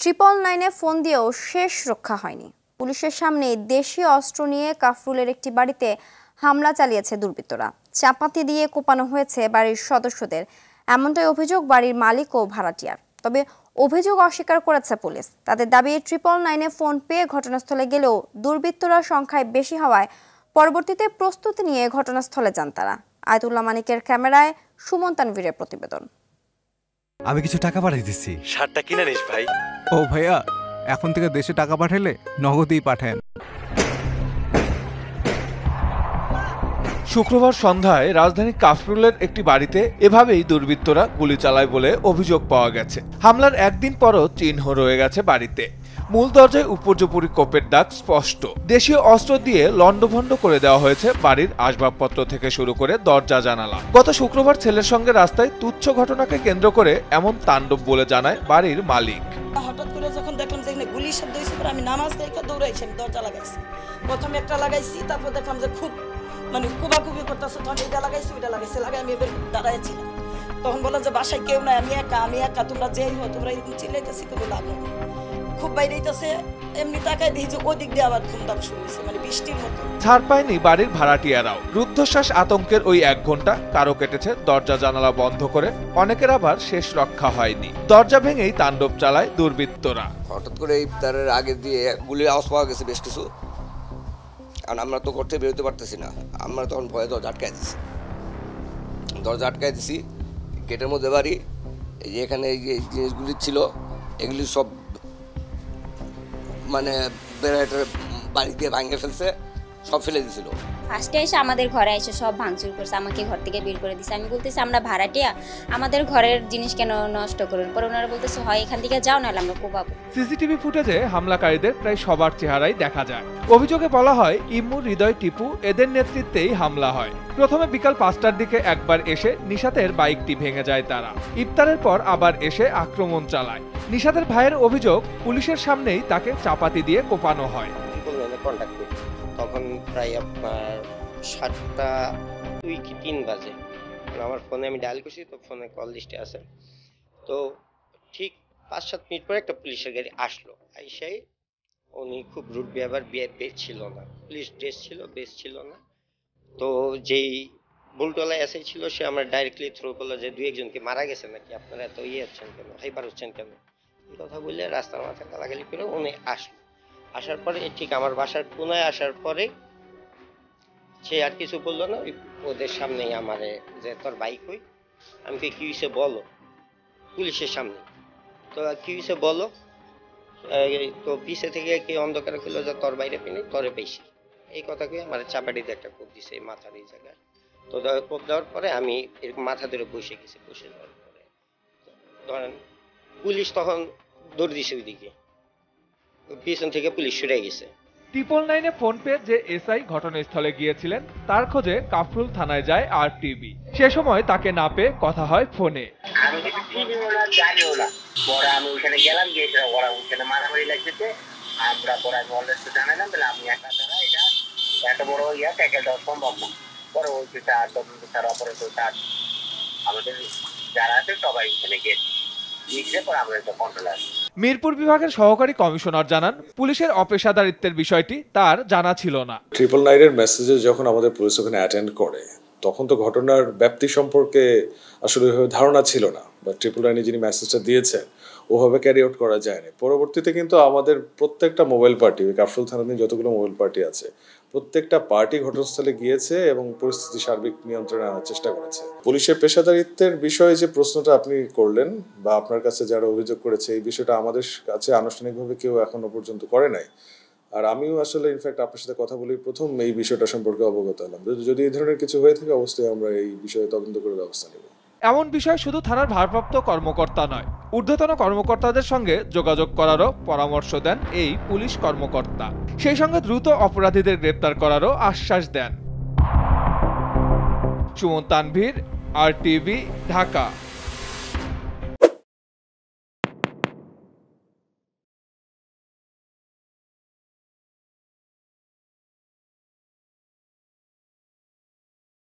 Triple নাইনে phone দিয়েও শেষ রক্ষা হয়নি। পুলিশের সামনে দেশীয় অস্ত্র নিয়ে কাফরুলের একটি বাড়িতে হামলা চালিয়েছে দুর্বৃত্তরা। চাপাতি দিয়ে কোপানো হয়েছে বাড়ির সদস্যদের। এমনটাই অভিযোগ বাড়ির মালিক ও ভাড়াটিয়ার। তবে অভিযোগ অস্বীকার করেছে পুলিশ। তাদের দাবি ট্রিপল নাইনে ফোন পেয়ে ঘটনাস্থলে গেলেও দুর্বৃত্তরা সংখ্যায় বেশি হওয়ায় পরবর্তীতে প্রস্তুতি নিয়ে ঘটনাস্থলে যান তারা। আয়তুল্লাহ মানিকের ক্যামেরায় সুমন তানভীরের প্রতিবেদন। আমি কিছু টাকা পাঠিয়ে দিচ্ছি। শার্টটা কিনে নিস ভাই। ও ভাইয়া এখন থেকে দেশে টাকা পাঠালে নগদেই পাঠান শুক্রবার সন্ধ্যায় রাজধানী কাফরুলের একটি বাড়িতে এভাবেই দুর্বৃত্তরা গুলি চালায় বলে অভিযোগ পাওয়া গেছে। হামলার একদিন পরও চিহ্ন রয়ে গেছে বাড়িতে। মূল দরজায় উপর্যুপরি কোপের দাগ স্পষ্ট। দেশীয় অস্ত্র দিয়ে লণ্ডভণ্ড করে দেওয়া হয়েছে বাড়ির আসবাবপত্র থেকে শুরু করে দরজা জানালা। গত শুক্রবার ছেলের সঙ্গে রাস্তায় তুচ্ছ ঘটনাকে কেন্দ্র করে এমন তাণ্ডব বলে জানায় বাড়ির মালিক। হঠাৎ নামাজ দেখে দৌড়াইছি আমি দরজা লাগাইছি। প্রথমে একটা লাগাইছি, তারপর দেখলাম যে খুব মানে কুবাকুবি করতেছে, তখন এটা লাগাইছি, ওইটা লাগাইছি, লাগাই আমি এবার দাঁড়াইছিলাম। তখন বললাম যে, বাসায় কেউ নাই, আমি একা আমি একা, তোমরা যেই হো তোমরা এরকম চিল্লাইতেছি, কোনো লাভ নেই। খুব বাইরেইতেছে এমনি তাকাই দেখি যে ওদিক দিয়ে আবার ধুমধাম শুরু হয়েছে মানে বৃষ্টির মতো। ছাড় পায়নি বাড়ির ভাড়াটিয়ারাও। রুদ্ধশ্বাস আতঙ্কের ওই এক ঘণ্টা কারও কেটেছে দরজা জানালা বন্ধ করে অনেকের আবার শেষ রক্ষা হয়নি। দরজা ভেঙেই তাণ্ডব চালায় দুর্বৃত্তরা। হঠাৎ করে ইফতারের আগে দিয়ে গুলির আওয়াজ পাওয়া গেছে বেশ কিছু। কারণ আমরা তো করতে বেরোতে পারতেছি না। আমরা তখন ভয়ে দরজা আটকায় দিছি। দরজা আটকায় দিছি গেটের মধ্যে বাড়ি এই যে এখানে এই যে জিনিসগুলি ছিল এগুলি সব মানে বেড়াইটার বাড়ি দিয়ে ভাঙে ফেলছে। সব ফেলে দিছিল। ফার্স্টে এসে আমাদের ঘরে এসে সব ভাঙচুর করছে আমাকে ঘর থেকে বের করে দিছে। আমি বলতেছি আমরা ভাড়াটিয়া আমাদের ঘরের জিনিস কেন নষ্ট করুন? পরে ওনারা বলতেছে হয় এখান থেকে যাও নাহলে আমরা কোবাবো সিসিটিভি ফুটেজে হামলাকারীদের প্রায় সবার চেহারাই দেখা যায়। অভিযোগে বলা হয় ইম্মু হৃদয় টিপু এদের নেতৃত্বেই হামলা হয়। প্রথমে বিকাল পাঁচটার দিকে একবার এসে নিশাতের বাইকটি ভেঙে যায় তারা। ইফতারের পর আবার এসে আক্রমণ চালায়। নিশাতের ভাইয়ের অভিযোগ পুলিশের সামনেই তাকে চাপাতি দিয়ে কোপানো হয়। কন্ট্যাক্ট তখন প্রায় আপনার সাতটা দুই কি তিন বাজে। আমার ফোনে আমি ডায়াল করছি, তো ফোনে কল লিস্টে আছে। তো ঠিক পাঁচ সাত মিনিট পরে একটা পুলিশের গাড়ি আসলো। আইসাই উনি খুব রুট ব্যবহার বেশ ছিল না। পুলিশ ড্রেস ছিল, বেশ ছিল না। তো যেই বুলটোলা এসে ছিল, সে আমার ডাইরেক্টলি থ্রু করল যে দুই একজনকে মারা গেছে নাকি? আপনারা এত ইয়ে হচ্ছেন কেন? হাইপার হচ্ছেন কেন? কথা বললে রাস্তার মাথায় গালাগালি করে উনি আসলো। আসার পরে ঠিক আমার বাসার কোনায় আসার পরে, সে আর কিছু বলল না ওদের সামনেই আমারে যে তোর বাইক হই আমি কি হয়েছে বলো। পুলিশের সামনে। তো কি হয়েছে বলো? তো পিছে থেকে কি অন্ধকার করল যে তোর বাইরে পেনি তরে পেয়েছি এই কথা কই আমার চাপাটিতে একটা কোপ দিছে এই মাথার এই জায়গায়। তো কোপ দেওয়ার পরে আমি এরকম মাথা ধরে বসে গেছি, বসে যাওয়ার পরে। ধরেন, পুলিশ তখন দৌড় দিছে ওইদিকে। পিছন থেকে পুলিশ সরে গেছে। ট্রিপল নাইনে ফোন পেয়ে যে এসআই ঘটনাস্থলে গিয়েছিলেন তার খোঁজে কাফরুল থানায় যায় আর টিভি সে সময় তাকে না পেয়ে কথা হয় ফোনে। আমি গেলাম গিয়ে ওরা মারামারি লাগতেছে। আমরা পরে আমি অলরেডি তো জানালাম তাহলে আমি একা ছাড়া এটা এত বড় ইয়া ট্যাকেল দেওয়া সম্ভব না। পরে ওই যে তার তদন্ত তার অপারেটর তার আমাদের যারা আছে সবাই ওইখানে গিয়েছে গিয়ে পরে আমরা একটা কন্ট্রোল আসি মিরপুর বিভাগের সহকারী কমিশনার জানান, পুলিশের অপেশাদারিত্বের বিষয়টি তার জানা ছিল না। ট্রিপল নাইনের মেসেজে যখন আমাদের পুলিশ ওখানে অ্যাটেন্ড করে, তখন তো ঘটনার ব্যাপ্তি সম্পর্কে আসলে ধারণা ছিল না, বা ট্রিপল নাইনে যিনি মেসেজটা দিয়েছেন, ওভাবে ক্যারি আউট করা যায়নি। পরবর্তীতে কিন্তু আমাদের প্রত্যেকটা মোবাইল পার্টি, ওই কাফরুল থানাতে যতগুলো মোবাইল পার্টি আছে প্রত্যেকটা পার্টি ঘটনাস্থলে গিয়েছে এবং পরিস্থিতি সার্বিক নিয়ন্ত্রণে আনার চেষ্টা করেছে। পুলিশের পেশাদারিত্বের বিষয়ে যে প্রশ্নটা আপনি করলেন বা আপনার কাছে যারা অভিযোগ করেছে, এই বিষয়টা আমাদের কাছে আনুষ্ঠানিকভাবে কেউ এখনও পর্যন্ত করে নাই। আর আমিও আসলে ইনফ্যাক্ট আপনার সাথে কথা বলি প্রথম এই বিষয়টা সম্পর্কে অবগত হলাম। যদি- এই ধরনের কিছু হয়ে থাকে, অবশ্যই আমরা এই বিষয়ে তদন্ত করে ব্যবস্থা নেব। এমন বিষয় শুধু থানার ভারপ্রাপ্ত কর্মকর্তা নয় ঊর্ধ্বতন কর্মকর্তাদের সঙ্গে যোগাযোগ করারও পরামর্শ দেন এই পুলিশ কর্মকর্তা। সেই সঙ্গে দ্রুত অপরাধীদের গ্রেপ্তার করারও আশ্বাস দেন। Suman Tanvir, R TV, Dhaka.